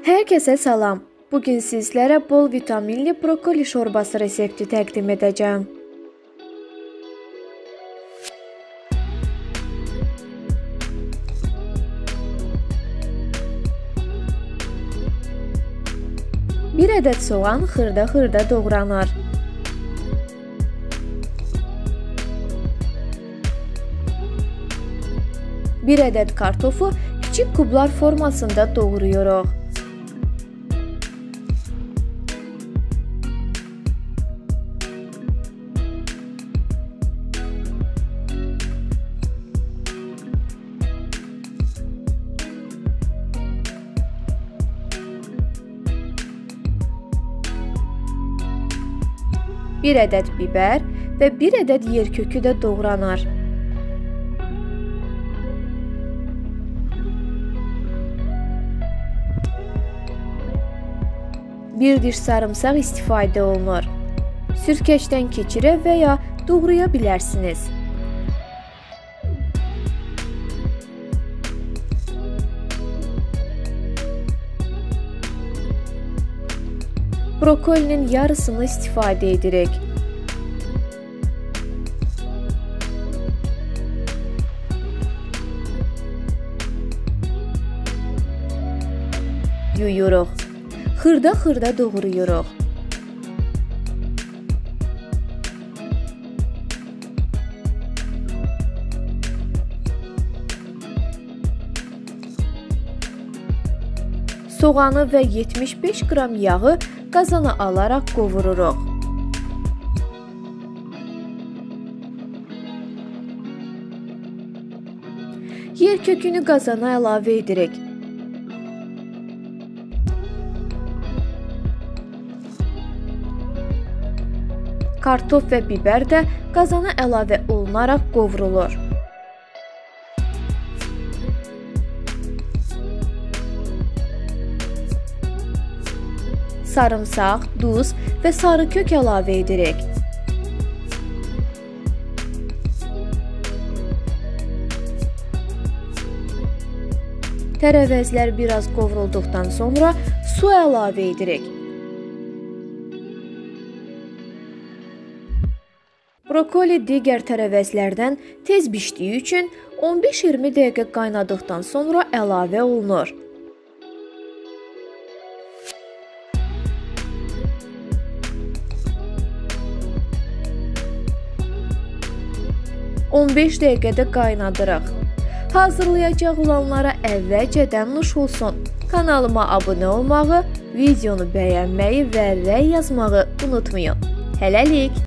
Hər kəsə salam. Bu gün sizlərə bol vitaminli brokoli şorbası resepti təqdim edəcəm. Bir ədəd soğan xırda-xırda doğranır. 1 ədəd kartofu kiçik kublar formasında doğrayırıq. Bir ədəd bibər və bir ədəd yerkökü də doğranır. 1 diş sarımsaq istifadə olunur. Sürkəcdən keçirə və ya doğraya bilərsiniz. Brokolinin yarısını istifadə edirik. Yuyuruq xırda-xırda doğrayırıq. Soğanı və 75 qram yağı qazana alaraq qovururuq. Yer kökünü qazana əlavə edirik. kartof və bibər də qazana əlavə olunaraq qovrulur. Sarımsaq, duz və sarı kök əlavə edirik. Tərəvəzlər biraz qovrulduqdan sonra su əlavə edirik. Brokoli digər tərəvəzlərdən tez bişdiyi üçün 15-20 dəqiqə qaynadıqdan sonra əlavə olunur. 15 dəqiqədə qaynadırıq. Hazırlayacaq olanlara əvvəlcədən nuş olsun. Kanalıma abunə olmağı, videonu bəyənməyi və rəy yazmağı unutmayın. Hələlik!